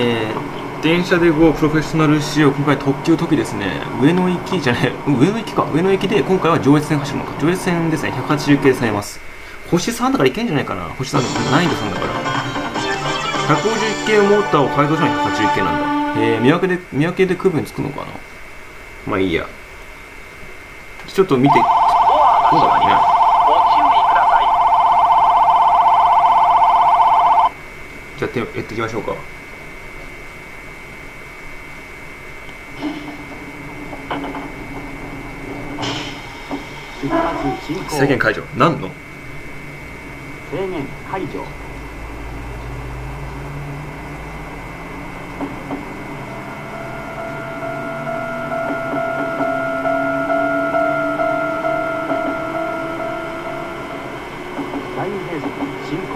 えー、電車で GO プロフェッショナル仕様今回特急時ですね。上野行きじゃない上野行きか。上野行きで今回は上越線走るのか。上越線ですね。180系されます。星3だからいけんじゃないかな。星3難易度3だから。150系モーターを改造したのが180系なんだ。えー、見分けで見分けで区分つくのかな。まあいいや。ちょっと見てどうだろうね。じゃあやっていきましょうか。制限解除。何の？制限解除。第二兵進行。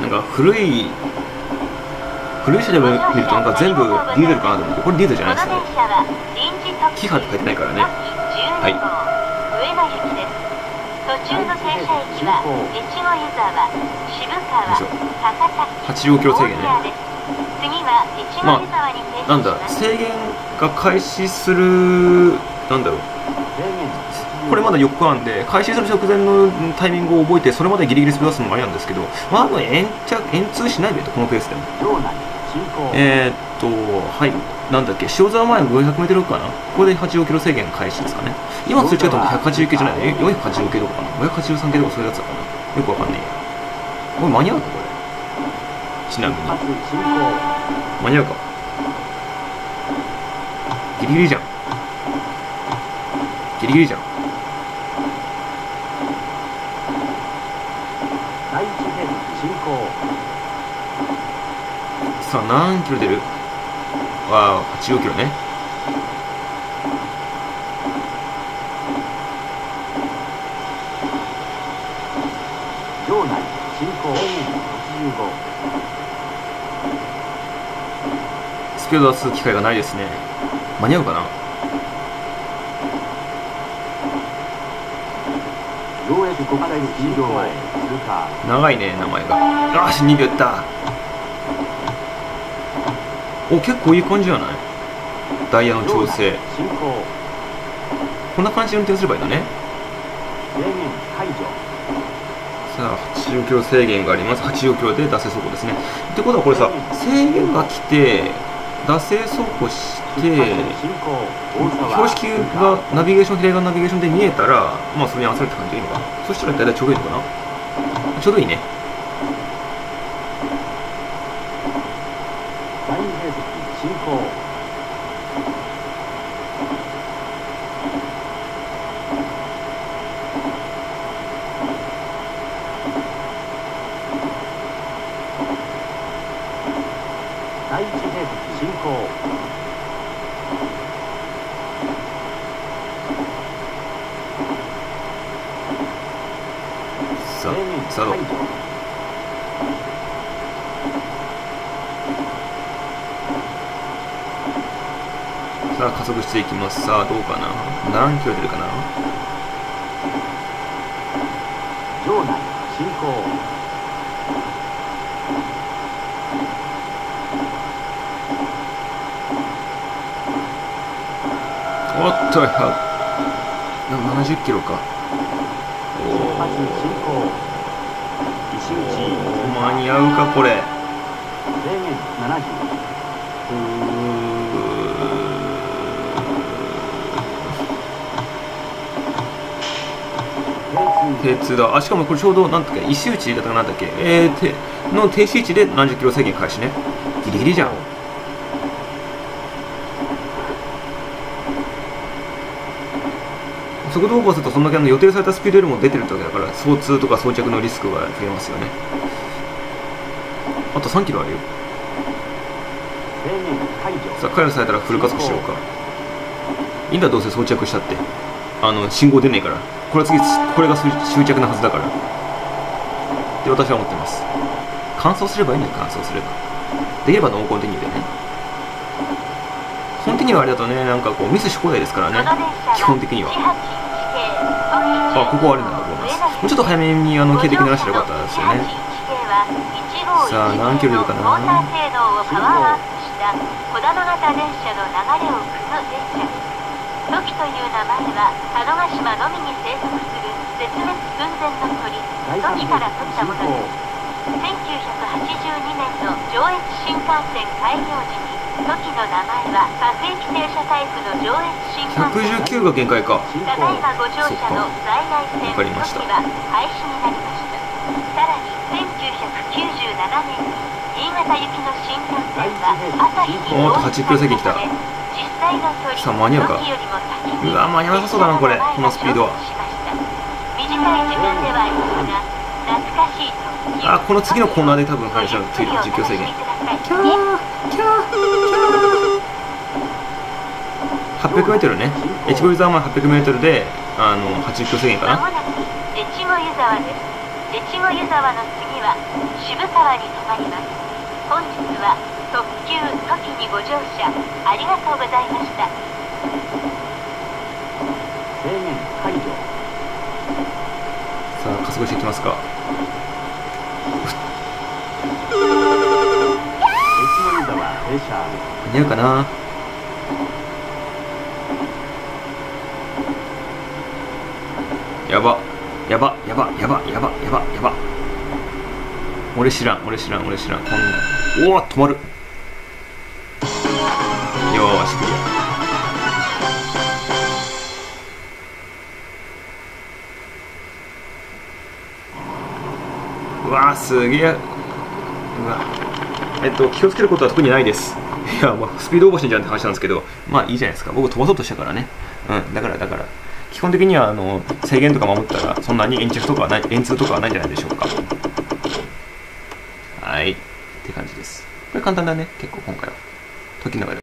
なんか古い古い車で見るとなんか全部ディーゼルかなと思ってこれディーゼルじゃないですよね。キハって書いてないからね。はい。途中の停車駅は越後湯沢渋川よいしょ高崎85キロ制限ね。大宮です次は越後湯沢に停車しなんだ制限が開始するなんだろうこれまだ4日なんで開始する直前のタイミングを覚えてそれまでギリギリスピード出すのもありなんですけどまああの延着延通しないでとこのペースでも。えー、っとはい。なんだっけ塩沢前の 500m かな。ここで85キロ制限開始ですかね。今通知が180系じゃない。え480系とかかな。583系とかそういうやつだかなよくわかんねえやこれ間に合うかこれ？ちなみに。間に合うか。ギリギリじゃん。ギリギリじゃん第一兵進行。さあ何キロ出る？わあ85キロね。場内進行。制限85スピード出す機会がないですね。間に合うかな上越国際スキー場前通過長いね名前が。よし2秒いった。お結構いい感じじゃない？ダイヤの調整。こんな感じで運転すればいいのね。さあ80キロ制限があります。80キロで惰性走行ですね。ってことはこれさ制限が来て惰性走行して標識がナビゲーション比例がナビゲーションで見えたらまあそれに合わせるって感じでいいのかな？そしたら大体ちょうどいいのかな？ちょうどいいね。第二兵進行第一兵進行さあさあさあ加速していきます。さあどうかな？何キロ出るかな？場内進行おっとや70キロか。間に合うかこれ。制限70停通だあしかもこれちょうどなんだっけ石打ちだったかなんだっけ。えー、ての停止位置で70キロ制限開始ね。ギリギリじゃん速度オーバーするとそんだけあの予定されたスピードよりも出てるってわけだから操通とか装着のリスクが増えますよね。あと3キロあるよ。さあ解除されたらフル加速しようか。いいんだどうせ装着したってあの信号出ねえからこれは次これが終着なはずだから。って私は思ってます。完走すればいいんだよ完走すれば。できればノーコンティニューでね。コンティニューあれだとねなんかこうミスし放題ですからね。基本的にはあここはあれなんだこうます。もうちょっと早めにあの警笛鳴らしたらよかったですよね。さあ何キロ出るかな。モーター性能をパワーアップした小玉型電車の流れを組む電車トキという名前は佐渡島のみに生息す。る絶滅寸前の鳥トキから取ったものです。1982年の上越新幹線開業時にトキの名前は各駅停車タイプの上越新幹線。119が限界か。ただいまご乗車の在来線わかりましたトキは廃止になりました。さらに1997年に新潟行きの新幹線は朝日におーっと8キロ先来た。実際の鳥さあ間に合うか。うわ間に合わなさそうだなこれ。このスピードは。短い時間ではありますがあこの次のコーナーで多分入っちゃう実況制限。キャーキャー。800m ね。越後湯沢まで 800m であの80キロ制限かな。越後湯沢です。越後湯沢の次は渋沢に停まります。本日は特急トキにご乗車。ありがとうございました制限解除さあ加速していきますか。間に合うかな。やば。やば。やば。やば。やば。やば。やば。俺知らん。俺知らん。俺知らん。こんなおお止まるわーすげえ。うわ。えっと気をつけることは特にないです。いやまあスピードオーバーしてんじゃんって話なんですけどまあいいじゃないですか。僕飛ばそうとしたからね。うんだからだから。基本的にはあの制限とか守ったらそんなに延着とかはない延通とかはないんじゃないでしょうか。はい。って感じです。これ簡単だね。結構今回は。時の中で